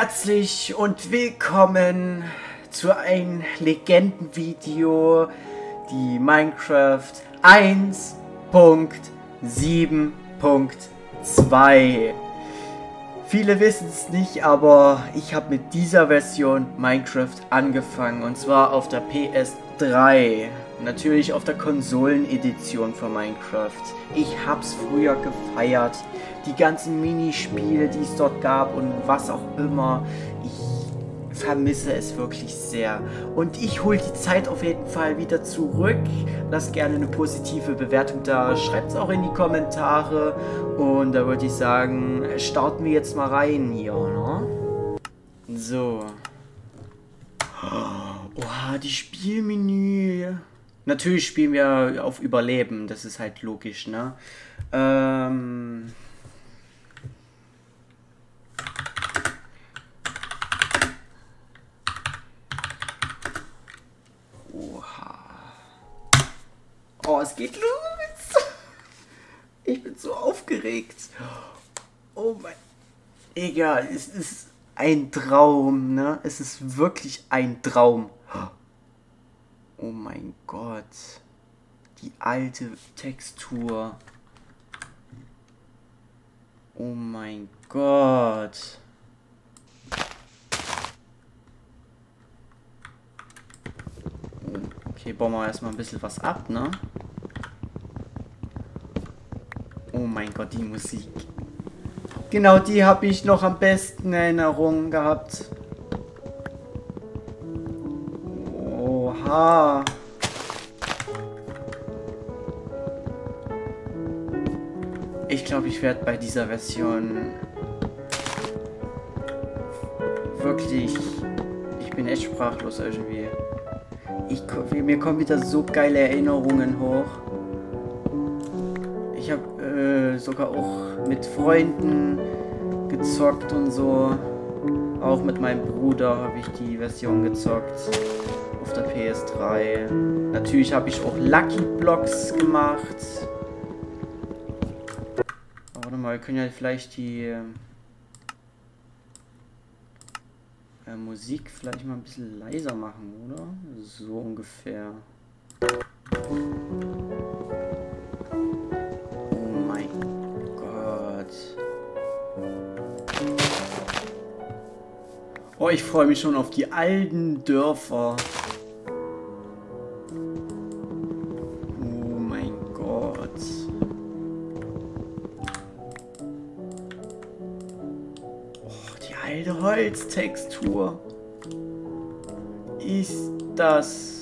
Herzlich und willkommen zu einem Legendenvideo, die Minecraft 1.7.2. Viele wissen es nicht, aber ich habe mit dieser Version Minecraft angefangen und zwar auf der PS3. Natürlich auf der Konsolenedition von Minecraft. Ich hab's früher gefeiert. Die ganzen Minispiele, die es dort gab und was auch immer. Ich vermisse es wirklich sehr. Und ich hole die Zeit auf jeden Fall wieder zurück. Lasst gerne eine positive Bewertung da. Schreibt es auch in die Kommentare. Und da würde ich sagen, starten wir jetzt mal rein hier, ne? So. Oha, die Spielmenü. Natürlich spielen wir auf Überleben, das ist halt logisch, ne? Ähm. Es geht los. Ich bin so aufgeregt. Oh mein. Egal, es ist ein Traum, ne? Es ist wirklich ein Traum. Oh mein Gott. Die alte Textur. Oh mein Gott. Okay, bauen wir erstmal ein bisschen was ab, ne? Oh mein Gott, die Musik. Genau die habe ich noch am besten in Erinnerung gehabt. Oha. Ich glaube, ich werde bei dieser Version wirklich... Ich bin echt sprachlos irgendwie. Ich, mir kommen wieder so geile Erinnerungen hoch. Sogar auch mit Freunden gezockt und so. Auch mit meinem Bruder habe ich die Version gezockt auf der PS3. Natürlich habe ich auch Lucky Blocks gemacht. warte mal, wir können ja vielleicht die äh, Musik vielleicht mal ein bisschen leiser machen, oder? So ungefähr. Oh, ich freue mich schon auf die alten Dörfer. alte Holztextur. Ist das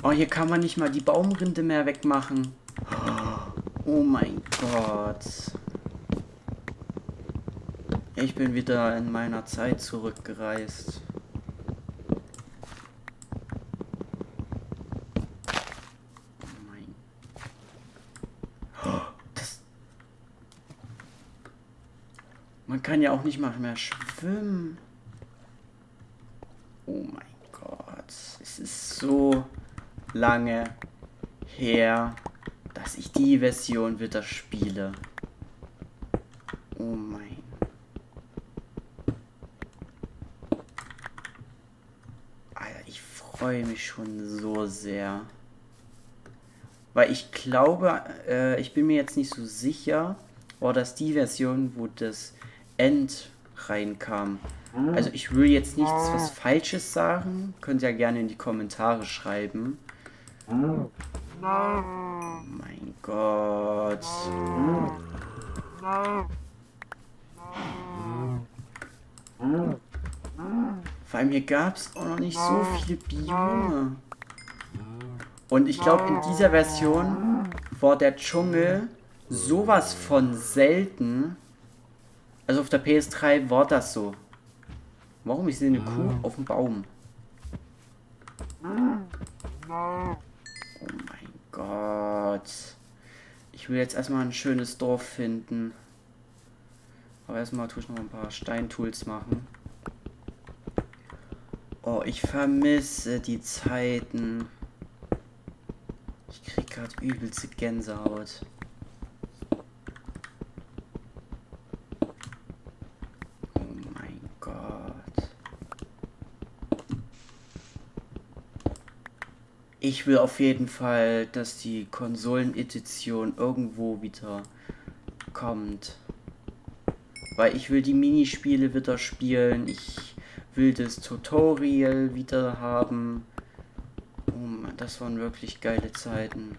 Oh, hier kann man nicht mal die Baumrinde mehr wegmachen. Oh mein Gott. Ich bin wieder in meiner Zeit zurückgereist. Oh mein. Das Man kann ja auch nicht mal mehr schwimmen. Oh mein Gott. Es ist so lange her dass ich die Version wieder spiele. Oh mein. Alter, ich freue mich schon so sehr. Weil ich glaube, äh, ich bin mir jetzt nicht so sicher, war das die Version, wo das End reinkam. Also ich will jetzt nichts was Falsches sagen. Könnt ihr ja gerne in die Kommentare schreiben. Mein Gott. Vor allem hier gab es auch noch nicht so viele Biome. Und ich glaube, in dieser Version war der Dschungel sowas von selten. Also auf der PS3 war das so. Warum? Ich sehe eine Kuh auf dem Baum. Oh mein Gott. Ich will jetzt erstmal ein schönes Dorf finden. Aber erstmal tue ich noch ein paar Steintools machen. Oh, ich vermisse die Zeiten. Ich krieg gerade übelste Gänsehaut. Oh mein Gott. Ich will auf jeden Fall, dass die Konsolenedition irgendwo wieder kommt. Weil ich will die Minispiele wieder spielen. Ich will das Tutorial wieder haben. Oh das waren wirklich geile Zeiten.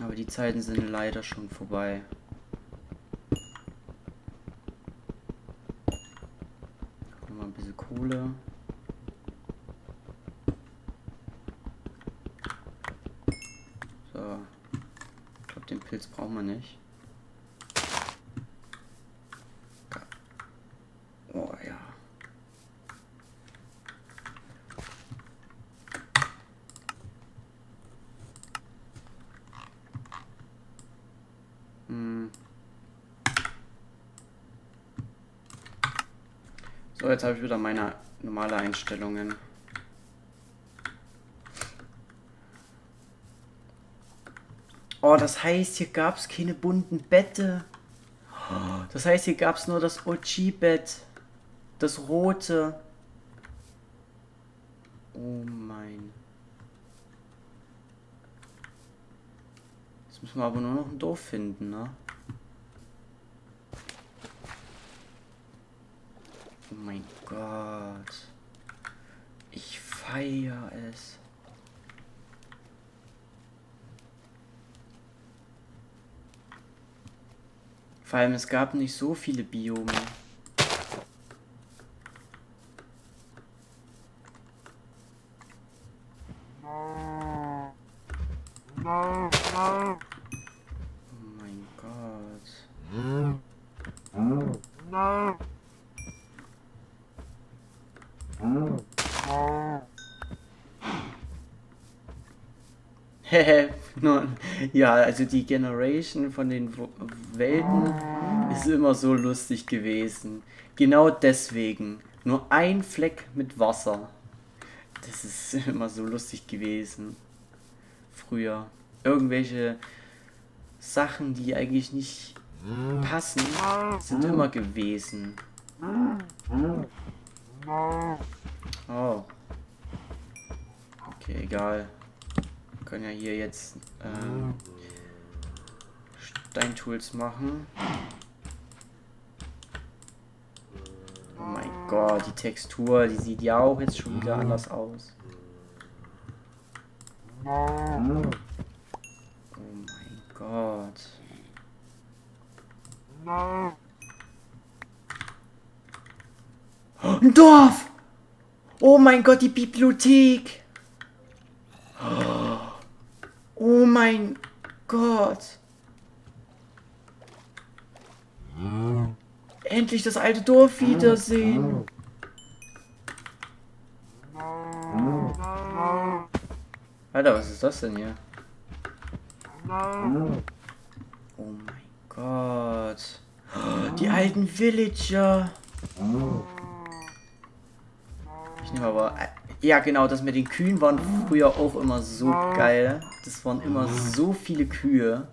Aber die Zeiten sind leider schon vorbei. Mal ein bisschen Kohle. So. Ich glaube, den Pilz brauchen wir nicht. So, jetzt habe ich wieder meine normale Einstellungen. Oh, das heißt, hier gab es keine bunten Bette. Das heißt, hier gab es nur das OG-Bett. Das rote. Oh mein. Jetzt müssen wir aber nur noch ein Dorf finden, ne? Oh mein Gott. Ich feiere es. Vor allem, es gab nicht so viele Biome. ja, also die Generation von den Welten ist immer so lustig gewesen. Genau deswegen. Nur ein Fleck mit Wasser. Das ist immer so lustig gewesen. Früher. Irgendwelche Sachen, die eigentlich nicht passen, sind immer gewesen. Oh. Okay, egal können ja hier jetzt ähm, Steintools machen. Oh mein Gott, die Textur, die sieht ja auch jetzt schon wieder anders aus. Oh mein Gott. ein Dorf! Oh mein Gott, die Bibliothek! Oh mein Gott. Endlich das alte Dorf wiedersehen. Alter, was ist das denn hier? Oh mein Gott. Die alten Villager. Ich nehme aber ja, genau, das mit den Kühen waren früher auch immer so geil. Das waren immer so viele Kühe.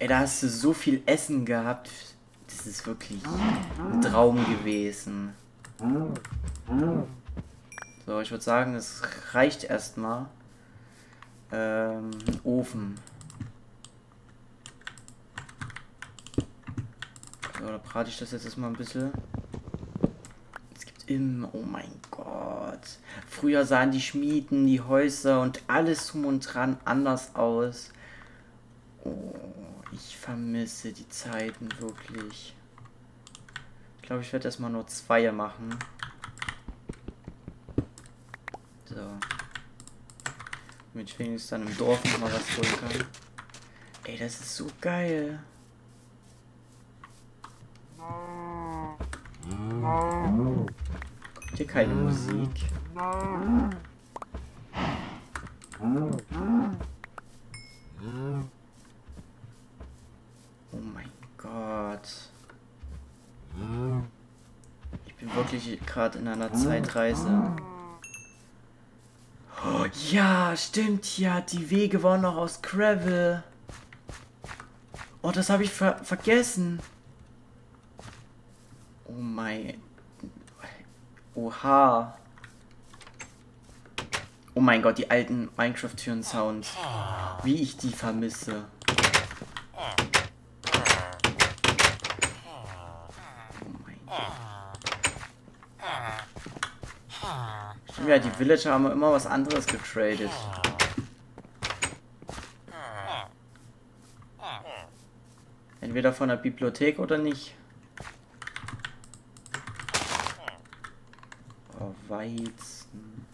Ey, da hast du so viel Essen gehabt. Das ist wirklich ein Traum gewesen. So, ich würde sagen, es reicht erstmal. Ähm, Ofen. So, da brate ich das jetzt erstmal ein bisschen im, oh mein Gott. Früher sahen die Schmieden, die Häuser und alles drum und dran anders aus. Oh, vermisse die Zeiten wirklich. Ich glaube, ich werde erstmal nur zwei machen. So. Damit ich wenigstens dann im Dorf noch mal was holen kann. Ey, das ist so geil. hier keine Musik. Oh mein Gott. Ich bin wirklich gerade in einer Zeitreise. Oh, ja, stimmt ja. Die Wege waren noch aus Gravel. Oh, das habe ich ver vergessen. Oh mein... Oha. Oh mein Gott, die alten Minecraft-Türen-Sounds. Wie ich die vermisse. Oh mein Gott. Ja, die Villager haben immer was anderes getradet. Entweder von der Bibliothek oder nicht. Oh, Weizen.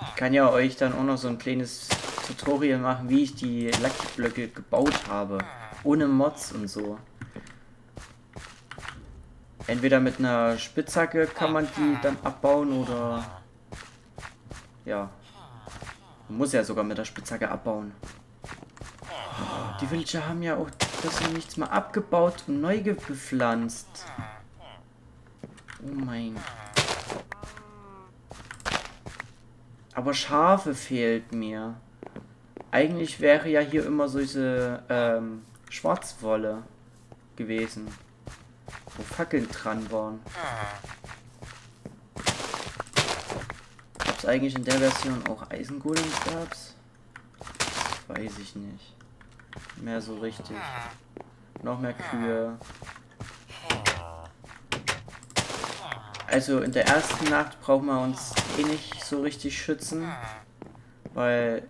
Ich kann ja euch dann auch noch so ein kleines Tutorial machen, wie ich die Lucky Blöcke gebaut habe. Ohne Mods und so. Entweder mit einer Spitzhacke kann man die dann abbauen oder... Ja. Man muss ja sogar mit der Spitzhacke abbauen. Die Villager haben ja auch das ja nichts mehr abgebaut und neu gepflanzt. Oh mein. Aber Schafe fehlt mir. Eigentlich wäre ja hier immer so diese ähm, Schwarzwolle gewesen. Wo Fackeln dran waren. Gab es eigentlich in der Version auch Eisengolems gab's? Das weiß ich nicht. Mehr so richtig. Noch mehr Kühe. Also in der ersten Nacht brauchen wir uns eh nicht so richtig schützen. Weil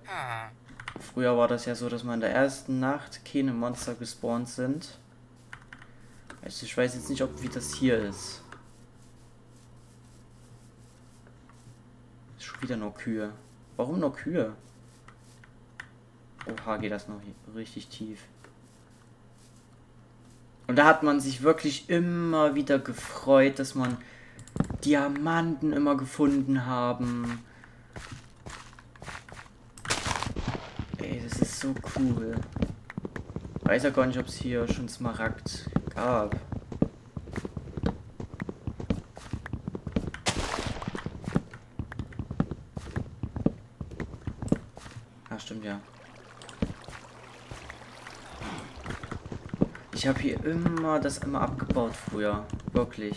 früher war das ja so, dass man in der ersten Nacht keine Monster gespawnt sind. Also ich weiß jetzt nicht, ob wie das hier ist. Schon wieder nur Kühe. Warum nur Kühe? Oha, geht das noch richtig tief. Und da hat man sich wirklich immer wieder gefreut, dass man Diamanten immer gefunden haben. Ey, das ist so cool. Weiß ja gar nicht, ob es hier schon Smaragd gab. Ah, stimmt ja. Ich habe hier immer das immer abgebaut früher. Wirklich.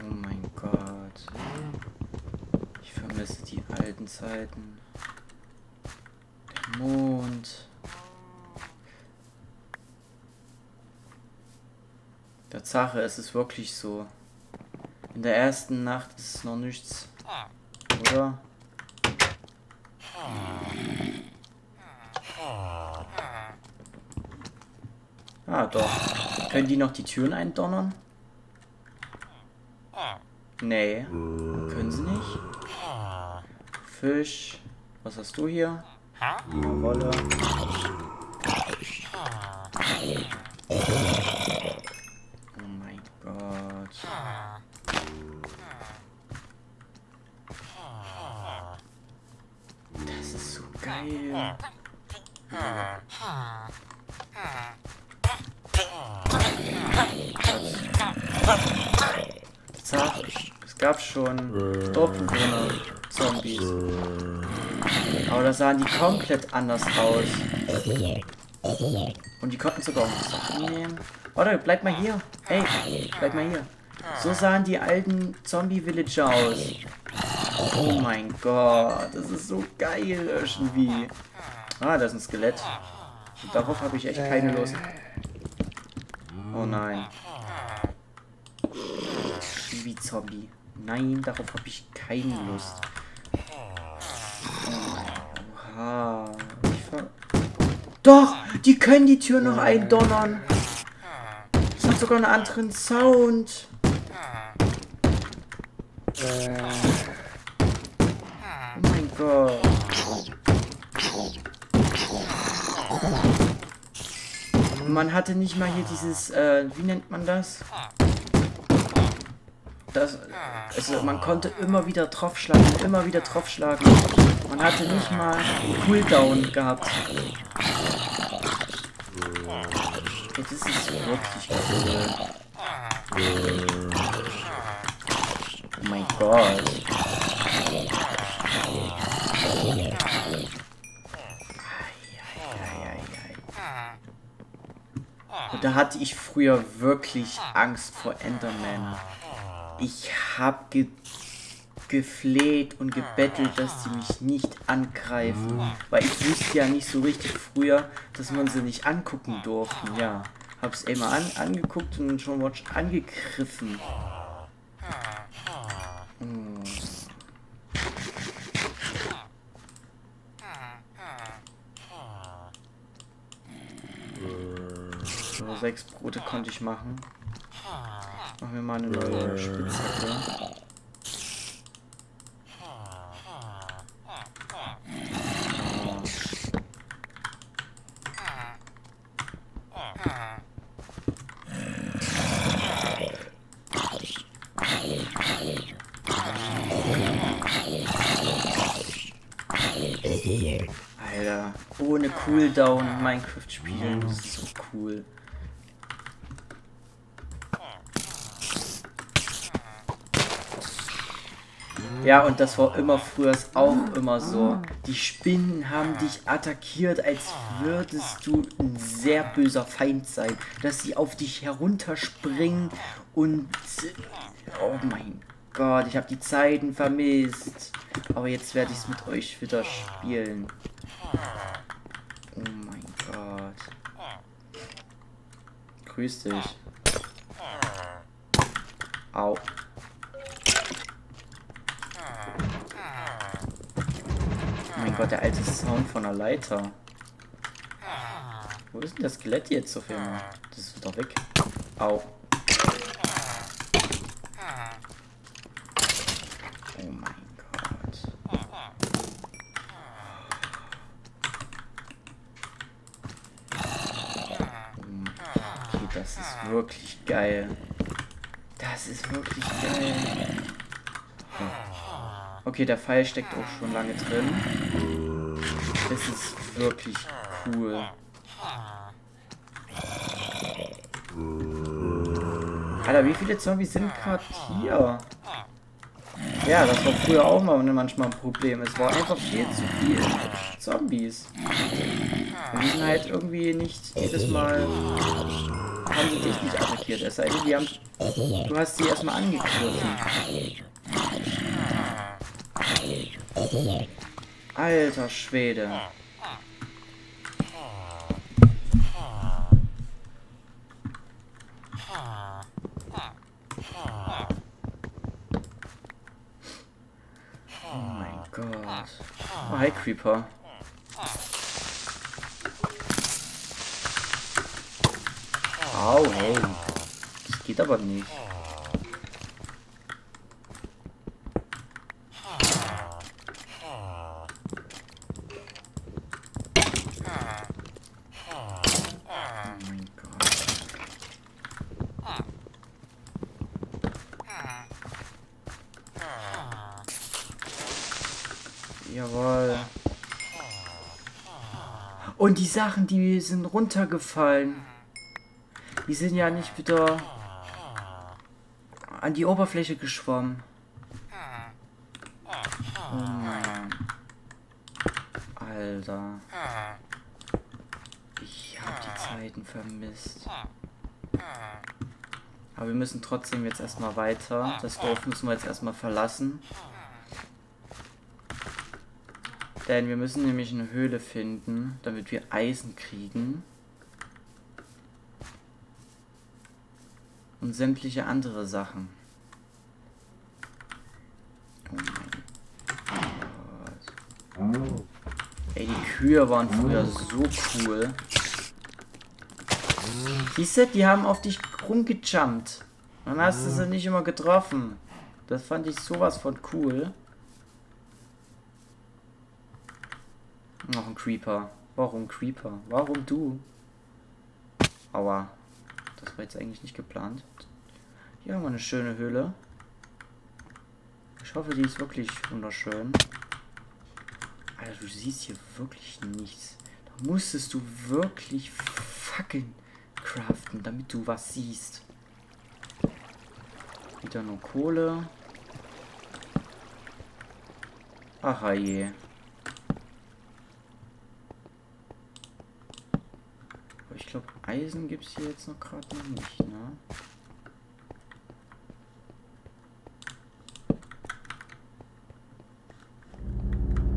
Oh mein Gott. Ich vermisse die alten Zeiten. Der Mond. Tatsache, es ist wirklich so. In der ersten Nacht ist noch nichts. Oder? Ah, doch. Können die noch die Türen eindonnern? Nee. Können sie nicht? Fisch. Was hast du hier? Eine Wolle. Oh mein Gott. Das ist so geil. Zack, es gab schon Dorfbewohner, Zombies. Aber da sahen die komplett anders aus. Und die konnten sogar nehmen. Warte, bleib mal hier. Ey, bleib mal hier. So sahen die alten Zombie-Villager aus. Oh mein Gott, das ist so geil irgendwie. Ah, das ist ein Skelett. Und darauf habe ich echt keine Lust. Oh nein. Chibi-Zombie. Nein, darauf habe ich keine Lust. Oha. Doch! Die können die Tür noch eindonnern. Das hat sogar einen anderen Sound. Mein Gott. Man hatte nicht mal hier dieses, äh, wie nennt man das? das, also man konnte immer wieder draufschlagen, immer wieder draufschlagen. Man hatte nicht mal Cooldown gehabt. Das ist wirklich cool. Oh mein Gott. Da hatte ich früher wirklich Angst vor Enderman. Ich hab ge gefleht und gebettelt, dass sie mich nicht angreifen. Weil ich wusste ja nicht so richtig früher, dass man sie nicht angucken durften. Ja, hab's immer an angeguckt und schon Watch angegriffen. Hm. So, sechs Brote konnte ich machen. Machen wir mal eine neue Spitzhacke. Alter, ohne Cooldown Minecraft spielen, das ist so cool. Ja, und das war immer früher auch immer so. Die Spinnen haben dich attackiert, als würdest du ein sehr böser Feind sein. Dass sie auf dich herunterspringen und... Oh mein Gott, ich habe die Zeiten vermisst. Aber jetzt werde ich es mit euch wieder spielen. Oh mein Gott. Grüß dich. Au. Gott, der alte Sound von der Leiter. Wo ist denn das Skelett jetzt auf einmal? Das ist doch weg. Au. Oh mein Gott. Okay, das ist wirklich geil. Das ist wirklich geil. Okay, der Pfeil steckt auch schon lange drin. Das ist wirklich cool. Alter, wie viele Zombies sind gerade hier? Ja, das war früher auch mal manchmal ein Problem. Es war einfach viel zu viel Zombies. Die sind halt irgendwie nicht jedes Mal haben sie dich nicht attackiert. Es sei denn, die haben. Du hast sie erstmal angegriffen. Alter Schwede. Oh mein Gott. Oh, hi Creeper. Au, hey. Das geht aber nicht. Und die Sachen, die sind runtergefallen. Die sind ja nicht wieder an die Oberfläche geschwommen. Oh Mann. Alter. Ich habe die Zeiten vermisst. Aber wir müssen trotzdem jetzt erstmal weiter. Das Dorf müssen wir jetzt erstmal verlassen. Denn wir müssen nämlich eine Höhle finden, damit wir Eisen kriegen. Und sämtliche andere Sachen. Oh mein Gott. Ey, die Kühe waren früher so cool. Siehst du, die haben auf dich rumgejumpt. Dann hast du sie nicht immer getroffen. Das fand ich sowas von cool. Noch ein Creeper. Warum Creeper? Warum du? Aua. Das war jetzt eigentlich nicht geplant. Hier haben wir eine schöne Höhle. Ich hoffe, die ist wirklich wunderschön. Alter, du siehst hier wirklich nichts. Da musstest du wirklich Fackeln craften, damit du was siehst. Wieder nur Kohle. Ach je. Aber ich glaube, Eisen gibt es hier jetzt noch gerade noch nicht, ne?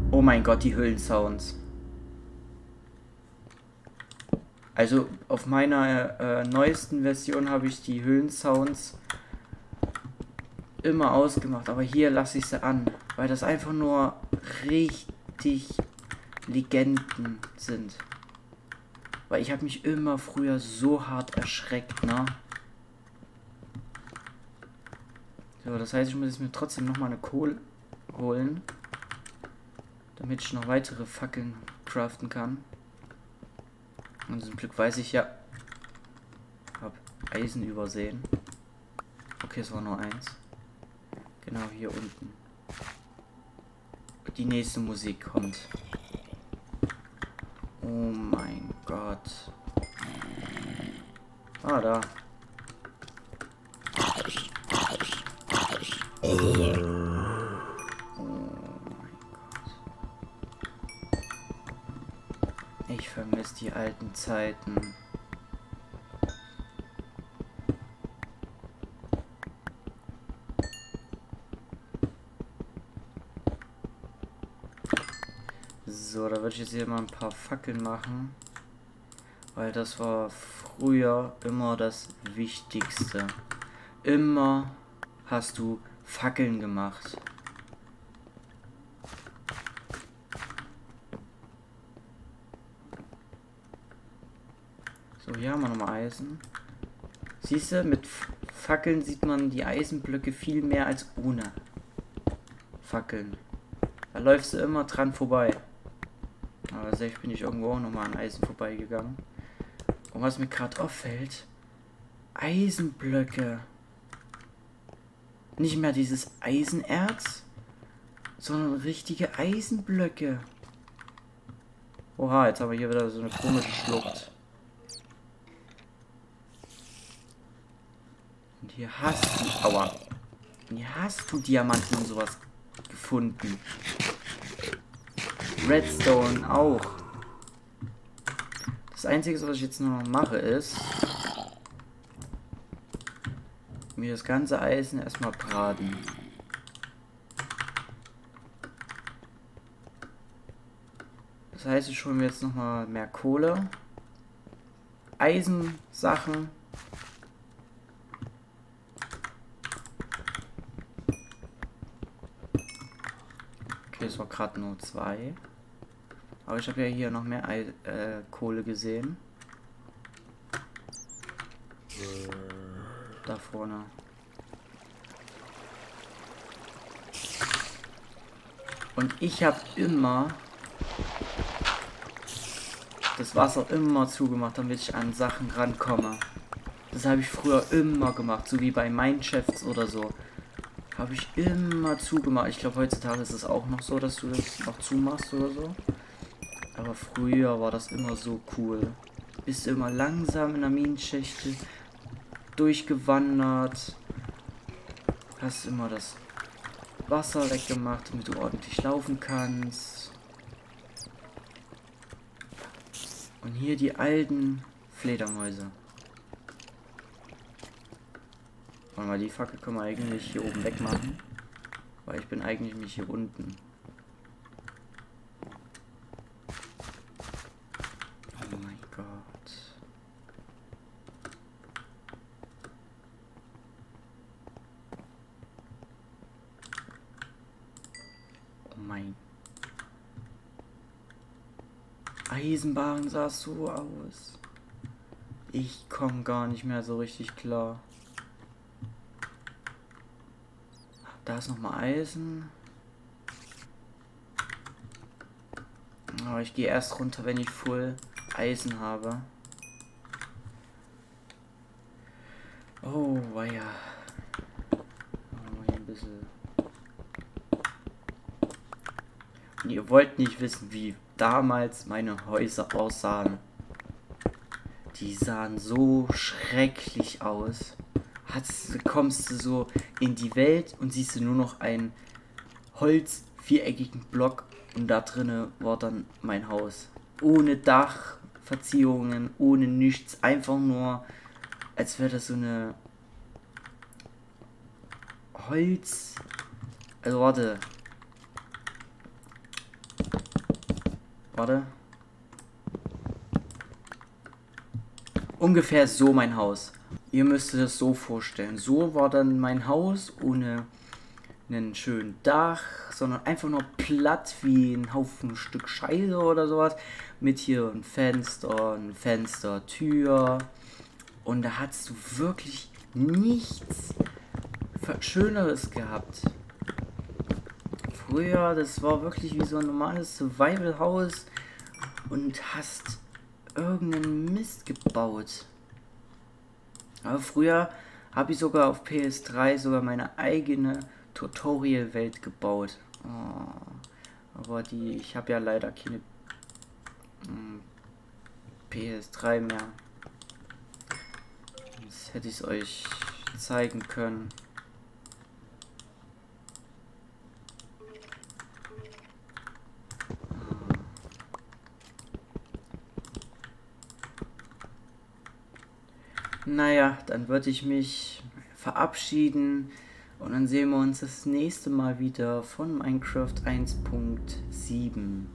Oh mein Gott, die Höhlensounds. Also auf meiner äh, neuesten Version habe ich die Höhlensounds immer ausgemacht, aber hier lasse ich sie an, weil das einfach nur richtig Legenden sind. Weil ich habe mich immer früher so hart erschreckt, ne? So, das heißt, ich muss jetzt mir trotzdem noch mal eine Kohle holen, damit ich noch weitere Fackeln craften kann. Und zum Glück weiß ich ja, hab Eisen übersehen. Okay, es war nur eins. Genau hier unten. Die nächste Musik kommt. Oh mein Gott. Ah, da. Oh. Ich vermisse die alten Zeiten. Ich jetzt hier mal ein paar Fackeln machen. Weil das war früher immer das Wichtigste. Immer hast du Fackeln gemacht. So, hier haben wir nochmal Eisen. Siehst du, mit Fackeln sieht man die Eisenblöcke viel mehr als ohne Fackeln. Da läufst du immer dran vorbei. Aber selbst bin ich irgendwo auch nochmal an Eisen vorbeigegangen. Und was mir gerade auffällt, Eisenblöcke. Nicht mehr dieses Eisenerz, sondern richtige Eisenblöcke. Oha, jetzt haben wir hier wieder so eine komische Schlucht. Und hier hast du... Aua. Und hier hast du Diamanten und sowas gefunden. Redstone auch. Das Einzige, was ich jetzt nur noch mache, ist mir das ganze Eisen erstmal braten. Das heißt, ich hole mir jetzt nochmal mehr Kohle. Eisensachen. Okay, es war gerade nur zwei. Aber ich habe ja hier noch mehr Ei äh, Kohle gesehen. Da vorne. Und ich habe immer das Wasser immer zugemacht, damit ich an Sachen rankomme. Das habe ich früher immer gemacht, so wie bei Minechefs oder so. Habe ich immer zugemacht. Ich glaube, heutzutage ist es auch noch so, dass du das noch zumachst oder so. Aber früher war das immer so cool. Bist immer langsam in der Minenschächte durchgewandert. Hast immer das Wasser weggemacht, damit du ordentlich laufen kannst. Und hier die alten Fledermäuse. Warte mal, die Fackel können wir eigentlich hier oben wegmachen. Weil ich bin eigentlich mich hier unten. Eisenbahn sah so aus. Ich komme gar nicht mehr so richtig klar. Da ist nochmal Eisen. Aber ich gehe erst runter, wenn ich voll Eisen habe. Oh, weia. Hier ein bisschen Ihr wollt nicht wissen, wie damals meine Häuser aussahen. Die sahen so schrecklich aus. Hast, kommst du so in die Welt und siehst du nur noch einen Holz viereckigen Block und da drinnen war dann mein Haus. Ohne Dach, Verziehungen, ohne nichts, einfach nur, als wäre das so eine Holz. Also warte. Warte. Ungefähr so mein Haus. Ihr müsst es so vorstellen. So war dann mein Haus ohne einen schönen Dach, sondern einfach nur platt wie ein Haufen Stück Scheiße oder sowas. Mit hier ein Fenster, ein Fenster, Tür. Und da hast du wirklich nichts Schöneres gehabt. Früher, das war wirklich wie so ein normales Survival-Haus und hast irgendeinen Mist gebaut. Aber früher habe ich sogar auf PS3 sogar meine eigene Tutorial-Welt gebaut. Oh, aber die, ich habe ja leider keine hm, PS3 mehr. Jetzt hätte ich es euch zeigen können. Naja, dann würde ich mich verabschieden und dann sehen wir uns das nächste Mal wieder von Minecraft 1.7.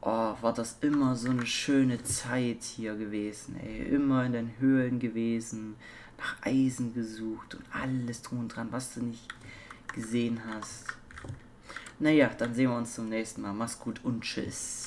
Oh, war das immer so eine schöne Zeit hier gewesen, ey. Immer in den Höhlen gewesen, nach Eisen gesucht und alles drum und dran, was du nicht gesehen hast. Naja, dann sehen wir uns zum nächsten Mal. Mach's gut und tschüss.